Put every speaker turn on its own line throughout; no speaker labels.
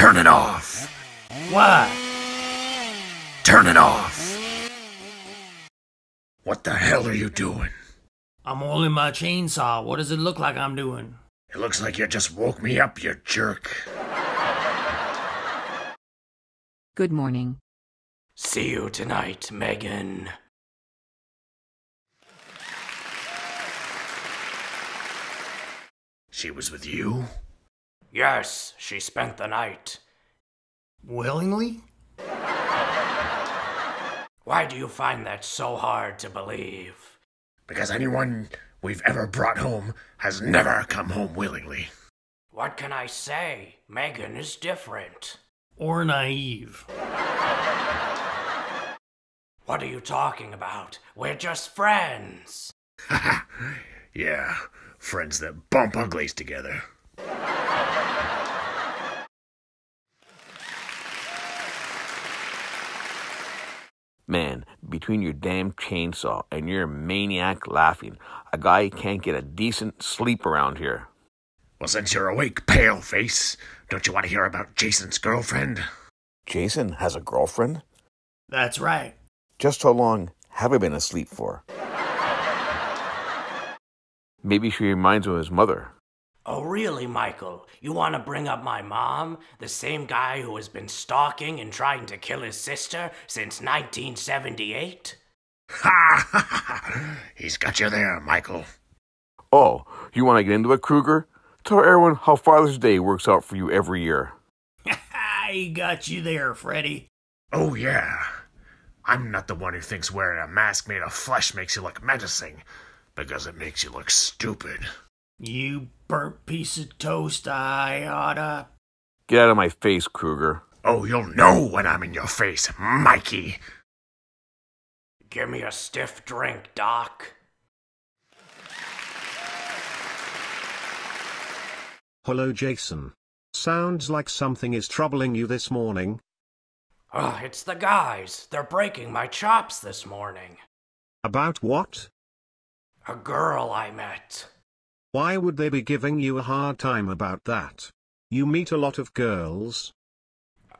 Turn it off.
What?
Turn it off. What the hell are you doing?
I'm holding my chainsaw. What does it look like I'm doing?
It looks like you just woke me up, you jerk.
Good morning.
See you tonight, Megan.
She was with you?
Yes, she spent the night.
Willingly?
Why do you find that so hard to believe?
Because anyone we've ever brought home has never come home willingly.
What can I say? Megan is different.
Or naive?
What are you talking about? We're just friends.
yeah, friends that bump uglies together.
Man, between your damn chainsaw and your maniac laughing, a guy can't get a decent sleep around here.
Well, since you're awake, pale face, don't you want to hear about Jason's girlfriend?
Jason has a girlfriend?
That's right.
Just how long have I been asleep for? Maybe she reminds him of his mother.
Oh, really, Michael? You want to bring up my mom? The same guy who has been stalking and trying to kill his sister since 1978?
Ha! Ha! Ha! He's got you there, Michael.
Oh, you want to get into it, Krueger? Tell everyone how Father's Day works out for you every year.
I got you there, Freddy.
Oh, yeah. I'm not the one who thinks wearing a mask made of flesh makes you look menacing, because it makes you look stupid.
You burnt piece of toast, I oughta.
Get out of my face, Krueger.
Oh, you'll know when I'm in your face, Mikey.
Give me a stiff drink, Doc.
Hello, Jason. Sounds like something is troubling you this morning.
Ugh, it's the guys. They're breaking my chops this morning.
About what?
A girl I met.
Why would they be giving you a hard time about that? You meet a lot of girls.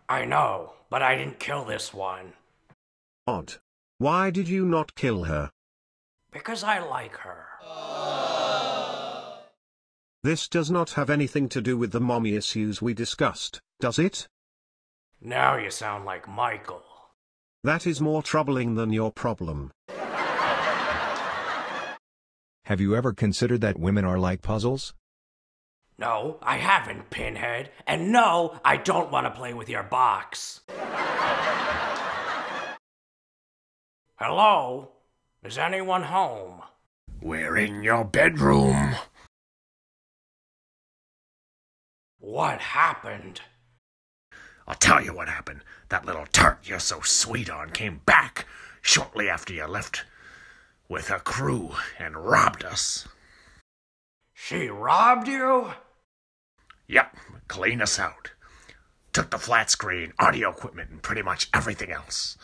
I know, but I didn't kill this one.
Odd. Why did you not kill her?
Because I like her.
This does not have anything to do with the mommy issues we discussed, does it?
Now you sound like Michael.
That is more troubling than your problem.
Have you ever considered that women are like puzzles?
No, I haven't, Pinhead. And no, I don't want to play with your box. Hello? Is anyone home?
We're in your bedroom.
What happened?
I'll tell you what happened. That little tart you're so sweet on came back shortly after you left with a crew and robbed us.
She robbed you?
Yep, clean us out. Took the flat screen, audio equipment, and pretty much everything else.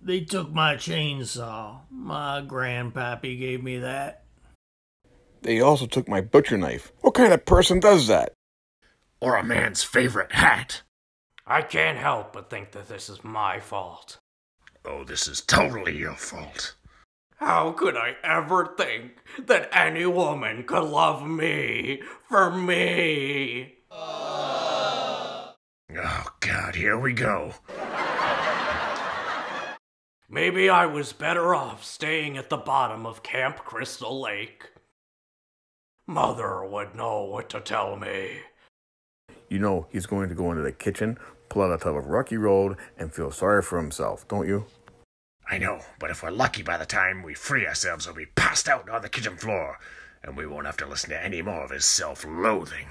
They took my chainsaw. My grandpappy gave me that.
They also took my butcher knife. What kind of person does that?
Or a man's favorite hat.
I can't help but think that this is my fault.
Oh, this is totally your fault.
How could I ever think that any woman could love me for me?
Oh, God, here we go.
Maybe I was better off staying at the bottom of Camp Crystal Lake. Mother would know what to tell me.
You know he's going to go into the kitchen, pull out a tub of Rocky Road, and feel sorry for himself, don't you?
I know, but if we're lucky by the time we free ourselves, we'll be passed out on the kitchen floor, and we won't have to listen to any more of his self loathing.